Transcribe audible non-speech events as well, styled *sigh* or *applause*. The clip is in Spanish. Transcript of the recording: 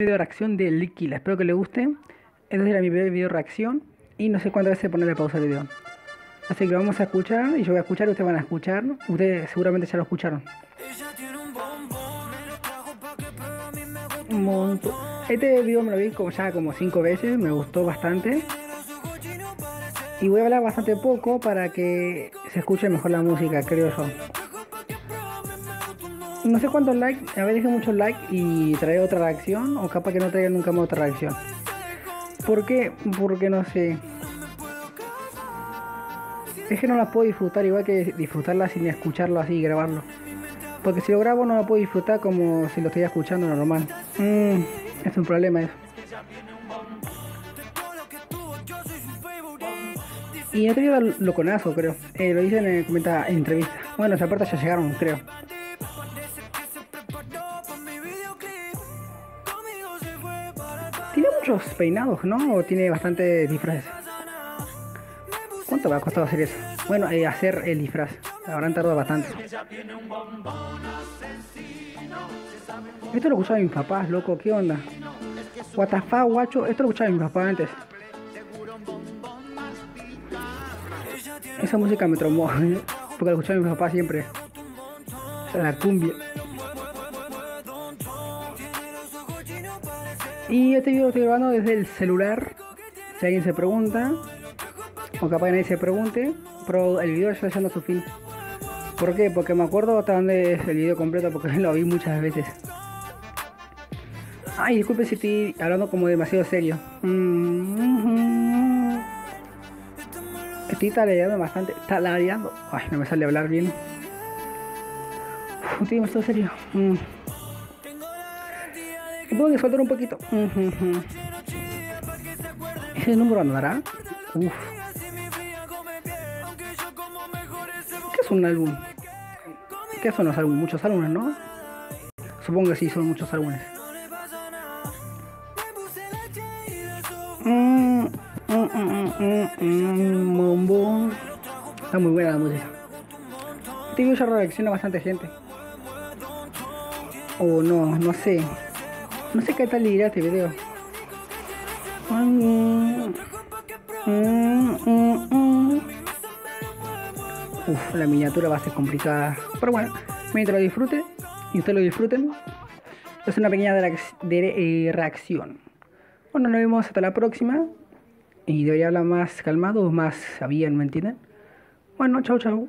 video reacción de Liquila, espero que le guste. Este era mi primer video reacción y no sé cuántas veces ponerle pausa al video. Así que lo vamos a escuchar y yo voy a escuchar y ustedes van a escuchar. Ustedes seguramente ya lo escucharon. Un montón. Este video me lo vi como ya como 5 veces, me gustó bastante. Y voy a hablar bastante poco para que se escuche mejor la música, creo yo. No sé cuántos likes, a ver, dejen muchos likes y trae otra reacción, o capaz que no traiga nunca más otra reacción. ¿Por qué? Porque no sé. Es que no la puedo disfrutar igual que disfrutarla sin escucharlo así y grabarlo. Porque si lo grabo no la puedo disfrutar como si lo estoy escuchando normal. Mm, es un problema eso. Y este video lo conazo, creo. Eh, lo dicen en, comenta, en entrevista. Bueno, esa parte ya llegaron, creo. Tiene muchos peinados, ¿no? O tiene bastante disfraces. ¿Cuánto me ha costado hacer eso? Bueno, eh, hacer el disfraz. Habrán tardado bastante. Esto lo escuchaba mis papás, loco, ¿qué onda? Fuck, guacho, esto lo escuchaba mis papás antes. Esa música me tromó, *laughs* porque lo escuchaba mis papás siempre. La cumbia. Y este video lo estoy grabando desde el celular. Si alguien se pregunta, o capaz nadie se pregunte, pero el video ya está llegando a su fin. ¿Por qué? Porque me acuerdo hasta dónde es el video completo porque *laughs* lo vi muchas veces. Ay, disculpe si estoy hablando como demasiado serio. Mm-hmm. Estoy talareando bastante. Talareando. Ay, no me sale hablar bien. Estoy demasiado serio. Mm. Tengo que un poquito. ¿Ese número andará? ¿Qué es un álbum? ¿Qué son los álbumes? Muchos álbumes, ¿no? Supongo que sí, son muchos álbumes. Mm, mm, mm, Está muy buena la música. Video ya reacciona bastante gente. O no, no sé. No sé qué tal irá este video. Uf, la miniatura va a ser complicada. Pero bueno, mientras lo disfrute y ustedes lo disfruten, es una pequeña de, eh, reacción. Bueno, nos vemos hasta la próxima. Y debería hablar más calmado, más bien, ¿me entienden? Bueno, chau chau.